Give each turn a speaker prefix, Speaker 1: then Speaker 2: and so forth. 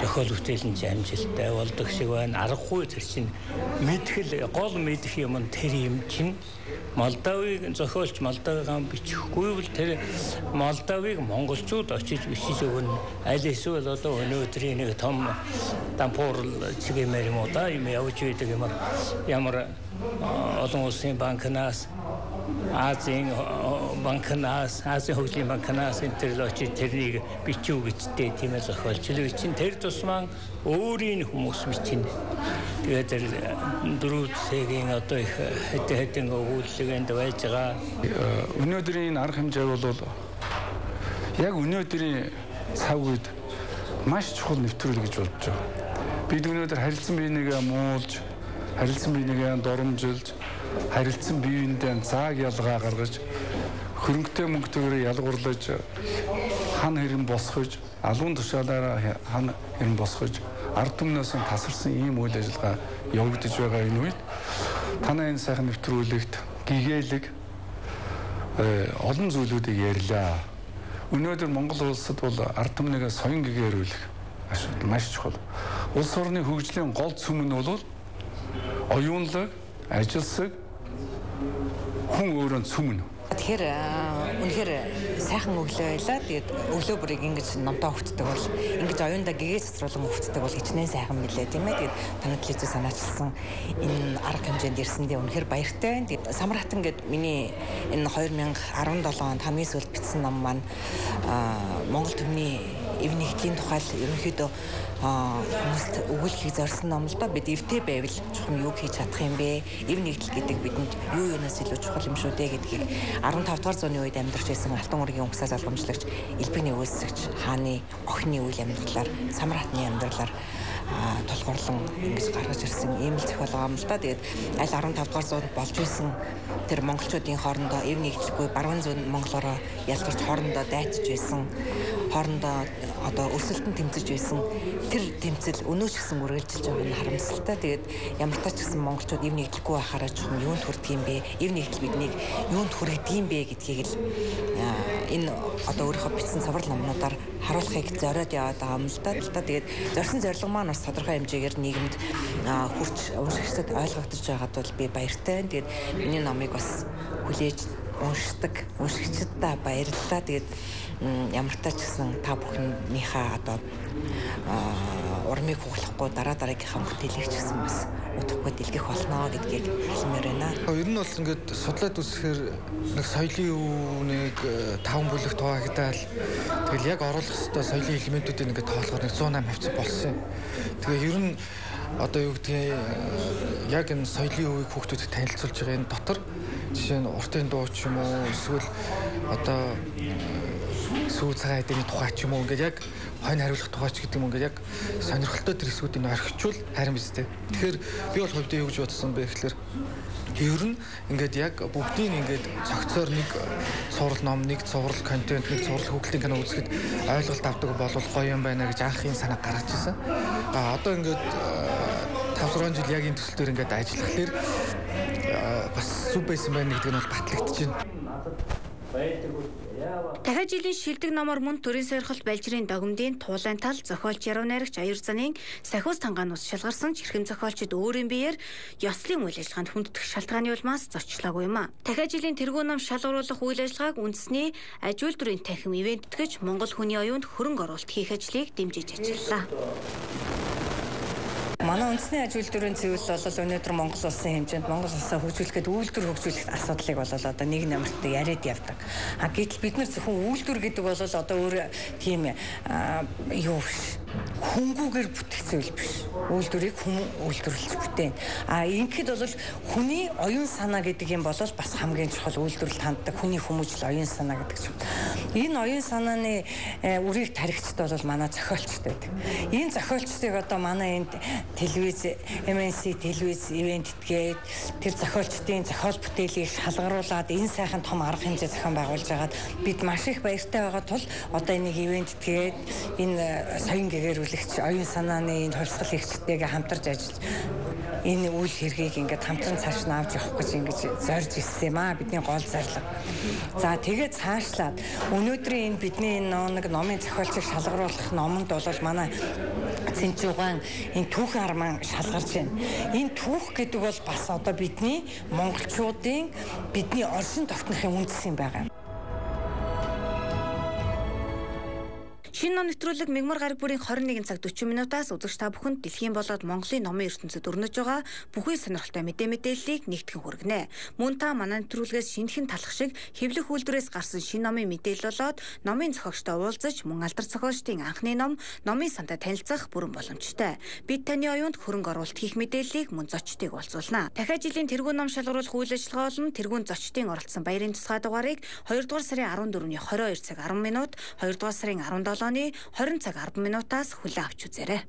Speaker 1: зохиол бүтээлийн амжилттай болдог шиг байна. Аргагүй тэр чинь мэдхэл гол мэдэх юм нь тэр юм чинь Молдовыг зохиолч Молдовыгаа бичихгүй бол тэр Молдовыг монголчууд очиж бичиж өгнө. Аль эсвэл одоо өнөөдрийн нэг том дампуурл чигээр юм уу да юм явж байдаг юм ямар олон улсын банкнаас Азийн банкнаас Азийн хөгжлийн банкнаас энэ төр очиж тэрнийг бичүү гэжтэй тийм ээ зохиолч л бичин тэр тусмаа өөрийн хүмүүс бичнэ. Тэгээд тэр дөрөв цэгийн одоо их хэдэн хэдэн өгүүлэлгэнд байж байгаа.
Speaker 2: Өнөөдрийн арга хэмжээ бол яг өнөөдрийн цаг үед маш чухал нэвтрүүл гэж бодож байгаа. Бид өнөөдөр харилцан бие нэгэ муулж, харилцан бие нэгэ дурамжилж харилцсан биеиндээ зааг ялгаа гаргаж хөрөнгөтэй мөнгөтэйгээр ялгуурлаж хан хэрэн босгож алуун тушаалаараа хан хэрэн босгож ард түмнээс тасарсан ийм үйл ажиллагаа явагдаж байгаа энэ үед танай энэ сайхан нэвтрүүлэгт гэгээлэг э, олон зүйлүүдийг ярьлаа. Өнөөдөр Монгол улсад бол ард түмнийгээ соён гэгээрүүлэх асуудал маш чухал. Улс орны хөгжлийн гол цөм нь бол оюунлаг, ажилсаг, хүн өөрөө цөмнө.
Speaker 3: Тэгэхээр үнэхээр сайхан өглөө байлаа. Тэгээд өглөө бүрийг ингэж номтоо хөвтдөг бол ингэж оюунда гэгээ цэцруулан хөвтдөг бол хичнээн сайхан мэлээ тийм ээ. Тэгээд танад телевизээр санаачилсан энэ арга хэмжээнд ирсэндээ үнэхээр баяртай. Тэгээд самрахтан гэд миний энэ 2017 онд хамгийн сүүлд бичсэн ном маань Монгол төмний эв нэгтлийн тухай ерөнхийдөө хүмүүст өгүүлэхийг зорьсон ном л да бид эвтэй байвал чухам юу хийж чадах юм бэ? Эв нэгдэл гэдэг бидэнд юу юунаас илүү чухал юм шүү дээ гэдгийг 15 дугаар зууны үед амьдарч байсан Алтан ургийн угсаа залгамжлагч элбэний үйлсэгч хааны охины үйл амьдралаар самратны амьдралаар тулгуурлан ингэж гаргаж ирсэн ийм л зохиол байгаа юм л да. Тэгээд аль 15 дугаар зуунд болж исэн тэр монголчуудын хоорондоо эв нэгдэлгүй баруун зүүн монголороо ялгарч хоорондоо дайтж байсан хоорондоо одоо өрсөлдөн тэмцэж байсан тэр тэмцэл өнөөч гэсэн үргэлжилж байгаа нь харамсалтай. Тэгээд ямар ч гэсэн монголчууд эв нэгдэлгүй байхаараа юм юунд хүрдэг юм бэ? Эв нэгдэл биднийг юунд хүргэдэг юм бэ гэдгийг л энэ одоо өөрийнхөө бичсэн цаврал номнуудаар харуулахыг зориод яваад байгаа юм л да. Тэгээд зорьсон зорилго маань бас тодорхой хэмжээгээр нийгэмд хүрч уншигчдад ойлгогдож байгаад бол би баяртай. Тэгээд миний номыг бас хүлээж уншдаг уншигчдаа баярлалаа. Тэгээд ямар тач гэсэн та бүхнийхээ одоо урмыг хуглахгүй дараа дараагийнхаа бүтээлийг ч гэсэн бас утгагүй дэлгэх болно гэдгийг хэлмээр байна.
Speaker 4: Ер нь бол ингээд судлаад үзэхээр нэг соёлын өвнийг э, таван бүлэгт хуваагдаад тэгэл яг оруулах хэвээр соёлын элементүүдийг ингээд тоолохоор нэг 108 хавцад болсон. Тэгээ ер нь одоо юу гэдгийг яг энэ соёлын өвийг хүүхдүүдэд танилцуулж байгаа энэ дотор жишээ нь уртын дуу ч юм уу эсвэл одоо сүү цагаан эдэний тухай ч юм уу ингээд яг хонь хариулах тухай ч гэдэг юм ингээд яг сонирхолтой тэр хэсгүүдийг орхичвол харин биз дээ. Тэгэхээр би бол хувьдаа юу гэж бодсон бэ гэхэлэр ер нь ингээд яг бүгдийг ингээд цогцоор нэг сурал ном, нэг сурал контент, нэг сурал хөгжлийн кино үзэхэд ойлголт авдаг бол гоё юм байна гэж анх энэ санаа гаргаж ирсэн. А одоо ингээд 5 6 жил яг энэ төсөл дээр ингээд ажиллахлаэр бас сүв байсан байна гэдэг нь бол батлагдчихэв.
Speaker 5: Дахиад жилийн шилдэг номоор мөн төрийн сойрхолт балжрын догмдын туулайн тал зохиолч яруу найрагч аюур заны сахиус тангаанус шалгарсан ч эрхэм зохиолчд өөрийн биеэр ёслын үйл ажиллагаанд хүнддэх шалтгааны улмаас зочлоогүй юм а. Дахиад жилийн тэргуун нам шалгаруулах үйл ажиллагааг үндэсний аж үйлдвэрийн танхим ивент гэж Монгол хүний оюунд хөрөнгө оруулалт хийх ажлыг дэмжиж ажиллалаа.
Speaker 3: Манай үндэсний аж үйлдвэрийн цэвэл бол өнөөдөр Монгол улсын хэмжээнд Монгол улсаа хөгжүүлэхэд үйлдвэр хөгжүүлэх асуудлыг бол одоо нэг намарт яриад явдаг. А гэтэл бид нар зөвхөн үйлдвэр гэдэг бол одоо өөр тийм юу хөнгүүгээр бүтгэсэн зүйл биш. Үйлдвэрийг хүн үйлдвэрлэж бүтээн. А ингэхэд бол хүний оюун санаа гэдэг юм бол бас хамгийн чухал үйлдвэрлэлд ханддаг хүний хүмүүжил оюун санаа гэдэг юм. Энэ оюун санааны э, үрийг тарихчд бол манай зохиолчд байдаг. Энэ зохиолчдыг одоо манай энд телевиз MNC телевиз ивент итгээд тэр зохиолчдын зохиол бүтээлийг шалгаруулад энэ сайхан том арга хэмжээ зохион байгуулж байгаад бид маш их баяртай байгаа тул одоо энийг ивент итгээд энэ э, соён гэгээр хэрэглэгч оюун санааны энэ хувьсгал хэрэгчтэйгээ хамтарч ажиллаж энэ үйл хэргийг ингээд хамтран цааш нь авч явах гэж ингэж зорж ирсэн юм аа бидний гол зарлага. За тэгээд цаашлаад өнөөдрийн энэ бидний энэ нэг номын зохиолчийг шалгаруулах номонд бол манай
Speaker 6: цэнчугаан энэ түүхэн арман шалгарч байна. Энэ түүх гэдэг бол бас одоо бидний монголчуудын бидний оршин тогтнохын үндэс юм байгаа.
Speaker 5: Ном нэвтрүүлэг мигмар гараг бүрийн 21 цаг 40 минутаас үзэгч та бүхэнд дэлхийн болоод Монголын номын ертөнцид өрнөж байгаа бүхий сонирхолтой мэдээ мэдээллийг нэгтгэн хүргэнэ. Мөн та манай нэвтрүүлгээс шинэхэн талах шиг хэвлэх үйлдвэрээс гарсан шинэ номын мэдээлэл болоод номын зохиогчтой уулзаж мөн алдар зохиолчдын анхны ном номын сантай танилцах бүрэн боломжтой. Бид таны оюунд хөрөнгө оруулалт хийх мэдээллийг мөн зочдыг олзуулна. Дахиад жилийн тэргуун ном шалгаруулах үйл ажиллагаа болон тэргуун зочдын оролцсон баярын тусгай дугаарыг 2 дугаар сарын 14-ний 22 цаг 10 минут, 2 дугаар сарын 17 оны 20 цаг 10 минутаас хүлээн авч үзээрэй.